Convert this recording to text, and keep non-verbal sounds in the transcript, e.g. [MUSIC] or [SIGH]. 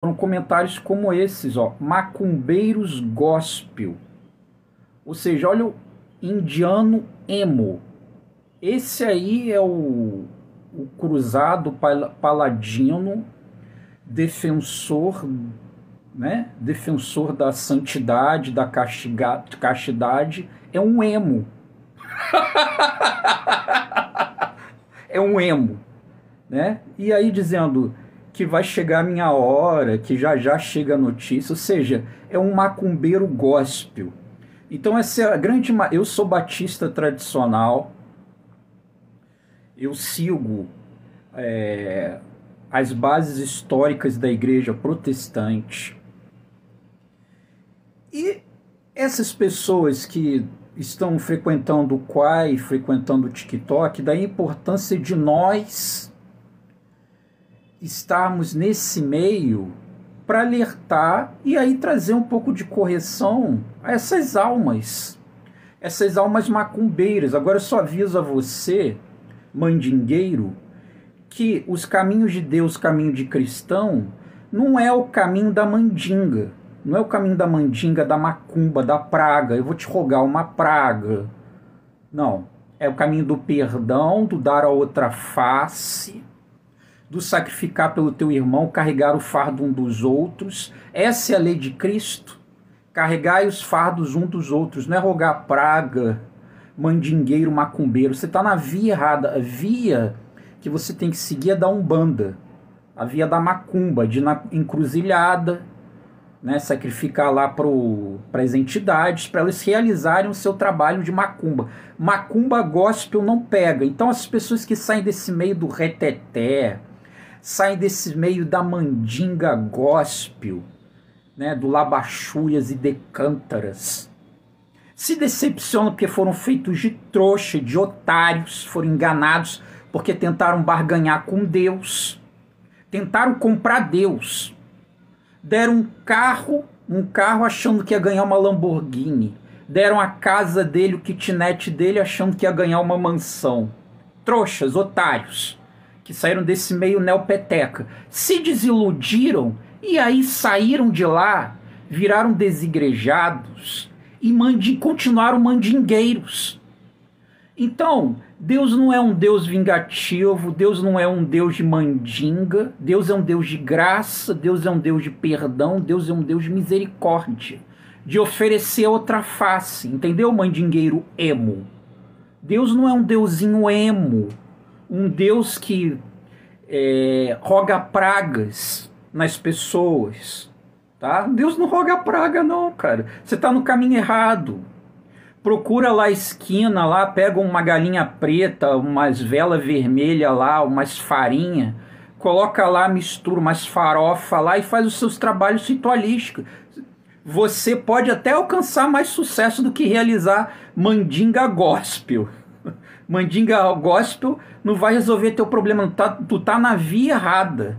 foram comentários como esses, ó, macumbeiros gospel. Ou seja, olha o indiano emo. Esse aí é o, o cruzado paladino, defensor, né? Defensor da santidade, da castidade, é um emo. [LAUGHS] é um emo, né? E aí dizendo que vai chegar a minha hora, que já já chega a notícia, ou seja, é um macumbeiro gospel. Então essa é a grande, eu sou batista tradicional, eu sigo é, as bases históricas da igreja protestante. E essas pessoas que estão frequentando o Quai, frequentando o TikTok, da importância de nós estarmos nesse meio para alertar e aí trazer um pouco de correção a essas almas, essas almas macumbeiras. Agora eu só aviso a você, mandingueiro, que os caminhos de Deus, caminho de cristão, não é o caminho da mandinga não é o caminho da mandinga, da macumba, da praga. Eu vou te rogar uma praga. Não. É o caminho do perdão, do dar a outra face, do sacrificar pelo teu irmão, carregar o fardo um dos outros. Essa é a lei de Cristo. Carregai os fardos um dos outros. Não é rogar praga, mandingueiro, macumbeiro. Você está na via errada. A via que você tem que seguir é da Umbanda. A via da macumba, de na encruzilhada, né, sacrificar lá para as entidades, para elas realizarem o seu trabalho de macumba. Macumba gospel não pega. Então as pessoas que saem desse meio do reteté, saem desse meio da mandinga gospel, né, do labachúrias e decântaras, se decepcionam porque foram feitos de trouxa, de otários, foram enganados porque tentaram barganhar com Deus, tentaram comprar Deus deram um carro, um carro achando que ia ganhar uma Lamborghini. Deram a casa dele, o kitnet dele, achando que ia ganhar uma mansão. Trouxas, otários, que saíram desse meio neopeteca. Se desiludiram e aí saíram de lá, viraram desigrejados e mandi continuaram mandingueiros. Então, Deus não é um Deus vingativo, Deus não é um Deus de mandinga, Deus é um Deus de graça, Deus é um Deus de perdão, Deus é um Deus de misericórdia, de oferecer outra face, entendeu, mandingueiro emo? Deus não é um deusinho emo, um Deus que é, roga pragas nas pessoas, tá? Deus não roga praga não, cara. Você está no caminho errado procura lá a esquina lá, pega uma galinha preta, umas vela vermelha lá, umas farinha, coloca lá, mistura umas farofa lá e faz os seus trabalhos ritualísticos. Você pode até alcançar mais sucesso do que realizar mandinga gospel. Mandinga gospel não vai resolver teu problema, tu tá, tu tá na via errada.